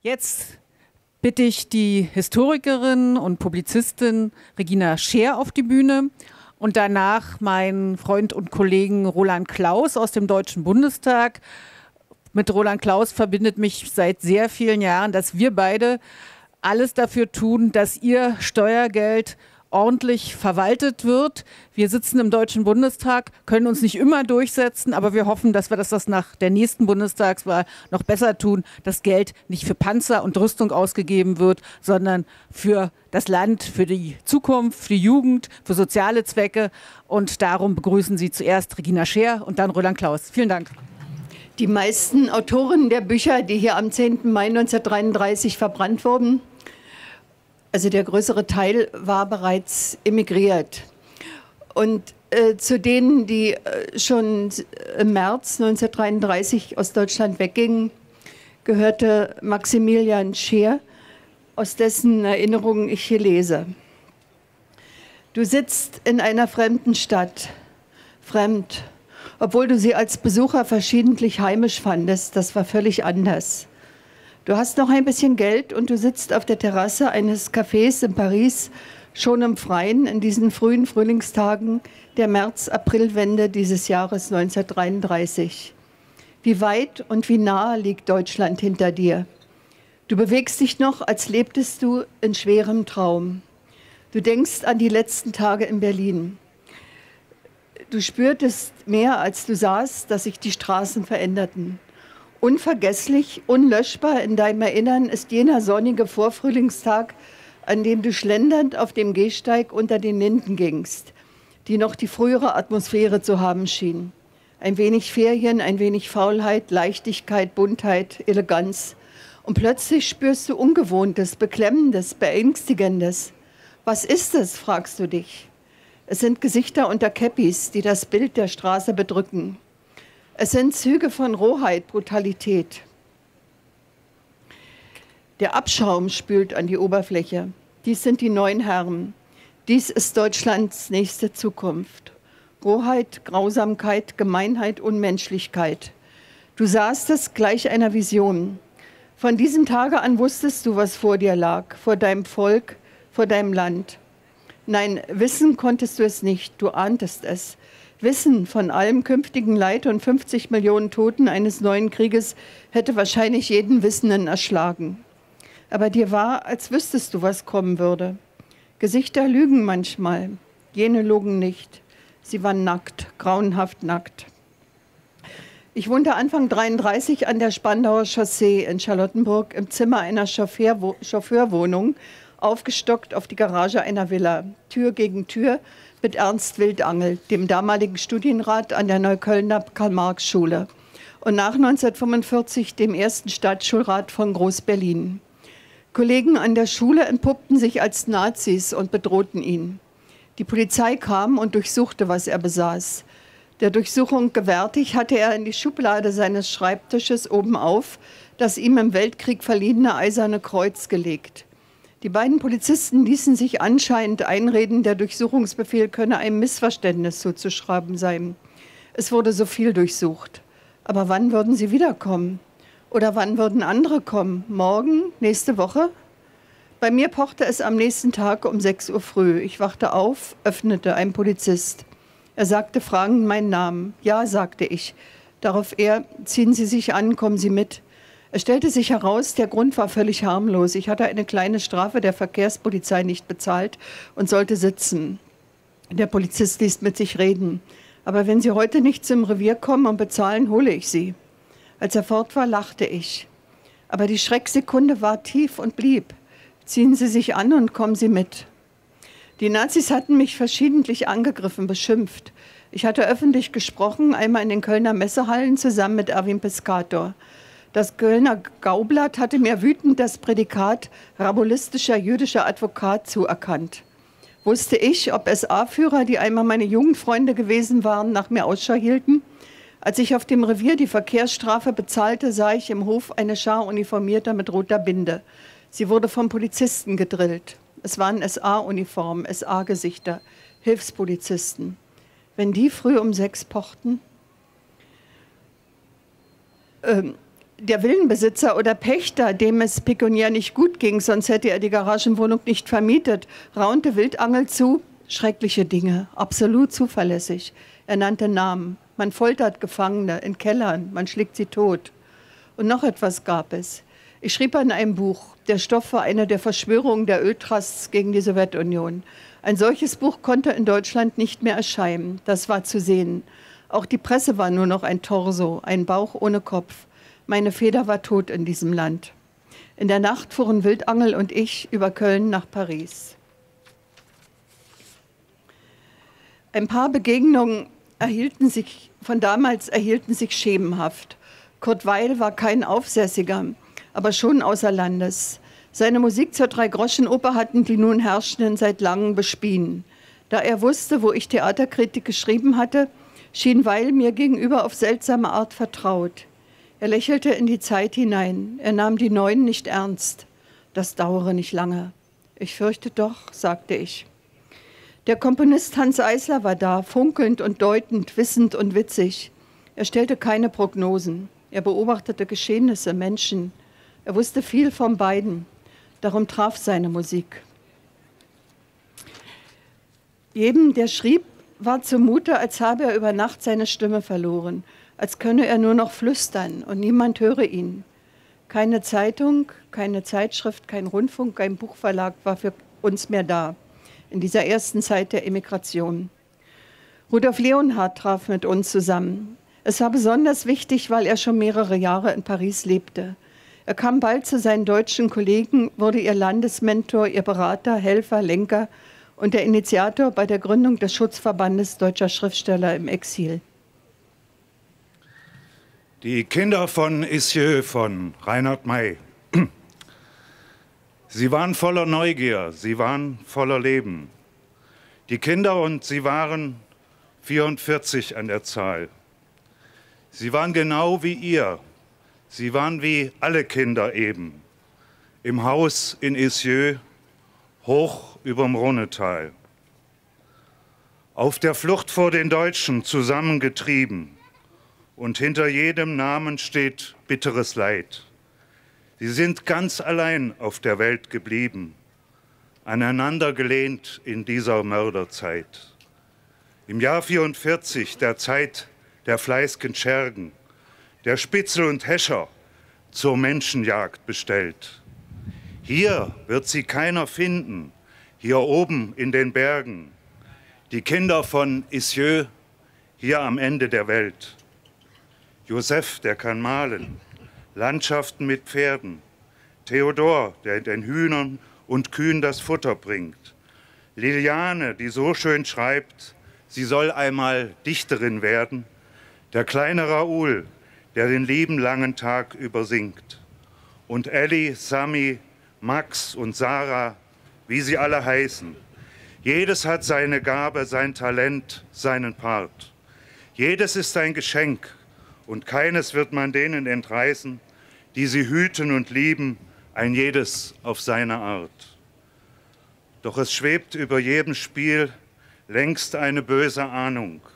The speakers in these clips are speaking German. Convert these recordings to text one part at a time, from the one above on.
Jetzt bitte ich die Historikerin und Publizistin Regina Scheer auf die Bühne und danach meinen Freund und Kollegen Roland Klaus aus dem Deutschen Bundestag. Mit Roland Klaus verbindet mich seit sehr vielen Jahren, dass wir beide alles dafür tun, dass ihr Steuergeld ordentlich verwaltet wird. Wir sitzen im Deutschen Bundestag, können uns nicht immer durchsetzen, aber wir hoffen, dass wir das, das nach der nächsten Bundestagswahl noch besser tun, dass Geld nicht für Panzer und Rüstung ausgegeben wird, sondern für das Land, für die Zukunft, für die Jugend, für soziale Zwecke. Und darum begrüßen Sie zuerst Regina Scheer und dann Roland Klaus. Vielen Dank. Die meisten Autoren der Bücher, die hier am 10. Mai 1933 verbrannt wurden, also der größere Teil war bereits emigriert. Und äh, zu denen, die äh, schon im März 1933 aus Deutschland weggingen, gehörte Maximilian Scheer, aus dessen Erinnerungen ich hier lese. Du sitzt in einer fremden Stadt, fremd, obwohl du sie als Besucher verschiedentlich heimisch fandest, das war völlig anders. Du hast noch ein bisschen Geld und du sitzt auf der Terrasse eines Cafés in Paris, schon im Freien in diesen frühen Frühlingstagen der März-April-Wende dieses Jahres 1933. Wie weit und wie nah liegt Deutschland hinter dir? Du bewegst dich noch, als lebtest du in schwerem Traum. Du denkst an die letzten Tage in Berlin. Du spürtest mehr, als du sahst, dass sich die Straßen veränderten. Unvergesslich, unlöschbar in deinem Erinnern ist jener sonnige Vorfrühlingstag, an dem du schlendernd auf dem Gehsteig unter den Linden gingst, die noch die frühere Atmosphäre zu haben schien. Ein wenig Ferien, ein wenig Faulheit, Leichtigkeit, Buntheit, Eleganz. Und plötzlich spürst du Ungewohntes, Beklemmendes, Beängstigendes. Was ist es, fragst du dich. Es sind Gesichter unter Käppis, die das Bild der Straße bedrücken. Es sind Züge von Rohheit, Brutalität. Der Abschaum spült an die Oberfläche. Dies sind die neuen Herren. Dies ist Deutschlands nächste Zukunft. Rohheit, Grausamkeit, Gemeinheit, Unmenschlichkeit. Du sahst es gleich einer Vision. Von diesem Tage an wusstest du, was vor dir lag, vor deinem Volk, vor deinem Land. Nein, wissen konntest du es nicht, du ahntest es. Wissen von allem künftigen Leid und 50 Millionen Toten eines neuen Krieges hätte wahrscheinlich jeden Wissenden erschlagen. Aber dir war, als wüsstest du, was kommen würde. Gesichter lügen manchmal, jene logen nicht. Sie waren nackt, grauenhaft nackt. Ich wohnte Anfang 33 an der Spandauer Chaussee in Charlottenburg im Zimmer einer Chauffeurwohnung, aufgestockt auf die Garage einer Villa, Tür gegen Tür, mit Ernst Wildangel, dem damaligen Studienrat an der Neuköllner Karl-Marx-Schule und nach 1945 dem ersten Stadtschulrat von Groß-Berlin. Kollegen an der Schule entpuppten sich als Nazis und bedrohten ihn. Die Polizei kam und durchsuchte, was er besaß. Der Durchsuchung gewärtig hatte er in die Schublade seines Schreibtisches oben auf das ihm im Weltkrieg verliehene Eiserne Kreuz gelegt. Die beiden Polizisten ließen sich anscheinend einreden, der Durchsuchungsbefehl könne einem Missverständnis zuzuschreiben sein. Es wurde so viel durchsucht. Aber wann würden sie wiederkommen? Oder wann würden andere kommen? Morgen? Nächste Woche? Bei mir pochte es am nächsten Tag um 6 Uhr früh. Ich wachte auf, öffnete ein Polizist. Er sagte fragend meinen Namen. Ja, sagte ich. Darauf er, ziehen Sie sich an, kommen Sie mit. Es stellte sich heraus, der Grund war völlig harmlos. Ich hatte eine kleine Strafe der Verkehrspolizei nicht bezahlt und sollte sitzen. Der Polizist ließ mit sich reden. Aber wenn Sie heute nicht zum Revier kommen und bezahlen, hole ich Sie. Als er fort war, lachte ich. Aber die Schrecksekunde war tief und blieb. Ziehen Sie sich an und kommen Sie mit. Die Nazis hatten mich verschiedentlich angegriffen, beschimpft. Ich hatte öffentlich gesprochen, einmal in den Kölner Messehallen zusammen mit Erwin Pescator. Das Kölner Gaublatt hatte mir wütend das Prädikat rabulistischer jüdischer Advokat zuerkannt. Wusste ich, ob SA-Führer, die einmal meine Jugendfreunde gewesen waren, nach mir Ausschau hielten? Als ich auf dem Revier die Verkehrsstrafe bezahlte, sah ich im Hof eine Schar Uniformierter mit roter Binde. Sie wurde vom Polizisten gedrillt. Es waren SA-Uniformen, SA-Gesichter, Hilfspolizisten. Wenn die früh um sechs pochten, ähm, der Villenbesitzer oder Pächter, dem es pekuniär nicht gut ging, sonst hätte er die Garagenwohnung nicht vermietet, raunte Wildangel zu. Schreckliche Dinge, absolut zuverlässig. Er nannte Namen. Man foltert Gefangene in Kellern, man schlägt sie tot. Und noch etwas gab es. Ich schrieb an einem Buch, der Stoff war eine der Verschwörungen der Öltrusts gegen die Sowjetunion. Ein solches Buch konnte in Deutschland nicht mehr erscheinen. Das war zu sehen. Auch die Presse war nur noch ein Torso, ein Bauch ohne Kopf. Meine Feder war tot in diesem Land. In der Nacht fuhren Wildangel und ich über Köln nach Paris. Ein paar Begegnungen erhielten sich, von damals erhielten sich schemenhaft. Kurt Weil war kein Aufsässiger, aber schon außer Landes. Seine Musik zur Drei-Groschen-Oper hatten die nun Herrschenden seit langem bespien. Da er wusste, wo ich Theaterkritik geschrieben hatte, schien Weil mir gegenüber auf seltsame Art vertraut. Er lächelte in die Zeit hinein. Er nahm die Neuen nicht ernst. Das dauere nicht lange. Ich fürchte doch, sagte ich. Der Komponist Hans Eisler war da, funkelnd und deutend, wissend und witzig. Er stellte keine Prognosen. Er beobachtete Geschehnisse, Menschen. Er wusste viel von beiden. Darum traf seine Musik. Jedem, der schrieb, war zumute, als habe er über Nacht seine Stimme verloren, als könne er nur noch flüstern und niemand höre ihn. Keine Zeitung, keine Zeitschrift, kein Rundfunk, kein Buchverlag war für uns mehr da in dieser ersten Zeit der Emigration. Rudolf Leonhardt traf mit uns zusammen. Es war besonders wichtig, weil er schon mehrere Jahre in Paris lebte. Er kam bald zu seinen deutschen Kollegen, wurde ihr Landesmentor, ihr Berater, Helfer, Lenker und der Initiator bei der Gründung des Schutzverbandes deutscher Schriftsteller im Exil. Die Kinder von Issieu von Reinhard May. Sie waren voller Neugier, sie waren voller Leben. Die Kinder und sie waren 44 an der Zahl. Sie waren genau wie ihr, Sie waren wie alle Kinder eben, im Haus in Isieux, hoch überm Rhonetal. Auf der Flucht vor den Deutschen zusammengetrieben und hinter jedem Namen steht bitteres Leid. Sie sind ganz allein auf der Welt geblieben, aneinander gelehnt in dieser Mörderzeit. Im Jahr 44, der Zeit der fleißigen Schergen, der Spitzel und Häscher zur Menschenjagd bestellt. Hier wird sie keiner finden, hier oben in den Bergen. Die Kinder von Isieux, hier am Ende der Welt. Josef, der kann malen, Landschaften mit Pferden. Theodor, der den Hühnern und Kühen das Futter bringt. Liliane, die so schön schreibt, sie soll einmal Dichterin werden. Der kleine Raoul, der den lieben langen Tag übersingt. Und Ellie, Sami, Max und Sarah, wie sie alle heißen, jedes hat seine Gabe, sein Talent, seinen Part. Jedes ist ein Geschenk und keines wird man denen entreißen, die sie hüten und lieben, ein jedes auf seine Art. Doch es schwebt über jedem Spiel längst eine böse Ahnung –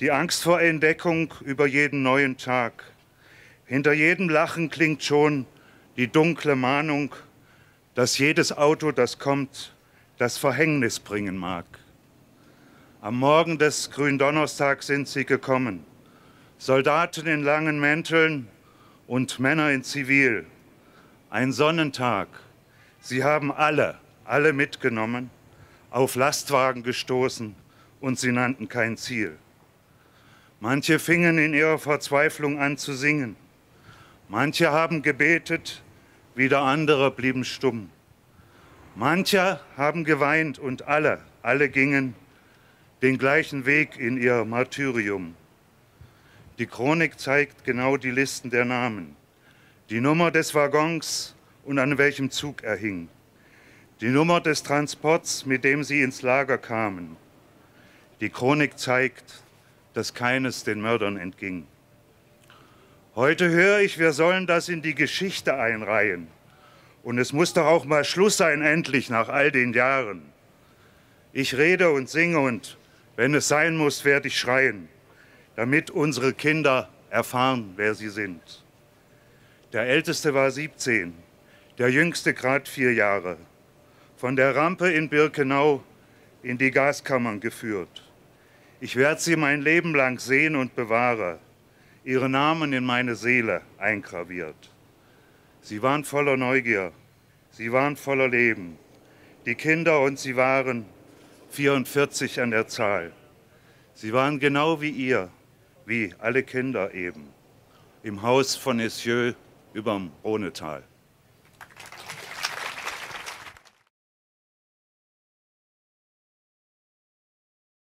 die Angst vor Entdeckung über jeden neuen Tag. Hinter jedem Lachen klingt schon die dunkle Mahnung, dass jedes Auto, das kommt, das Verhängnis bringen mag. Am Morgen des Gründonnerstags sind sie gekommen, Soldaten in langen Mänteln und Männer in Zivil. Ein Sonnentag. Sie haben alle, alle mitgenommen, auf Lastwagen gestoßen und sie nannten kein Ziel. Manche fingen in ihrer Verzweiflung an zu singen. Manche haben gebetet, wieder andere blieben stumm. Manche haben geweint und alle, alle gingen den gleichen Weg in ihr Martyrium. Die Chronik zeigt genau die Listen der Namen, die Nummer des Waggons und an welchem Zug er hing, die Nummer des Transports, mit dem sie ins Lager kamen. Die Chronik zeigt, dass keines den Mördern entging. Heute höre ich, wir sollen das in die Geschichte einreihen. Und es muss doch auch mal Schluss sein, endlich nach all den Jahren. Ich rede und singe und wenn es sein muss, werde ich schreien, damit unsere Kinder erfahren, wer sie sind. Der älteste war 17, der jüngste grad vier Jahre. Von der Rampe in Birkenau in die Gaskammern geführt. Ich werde sie mein Leben lang sehen und bewahre, ihre Namen in meine Seele eingraviert. Sie waren voller Neugier, sie waren voller Leben. Die Kinder und sie waren 44 an der Zahl. Sie waren genau wie ihr, wie alle Kinder eben, im Haus von Essieux überm Rhonetal.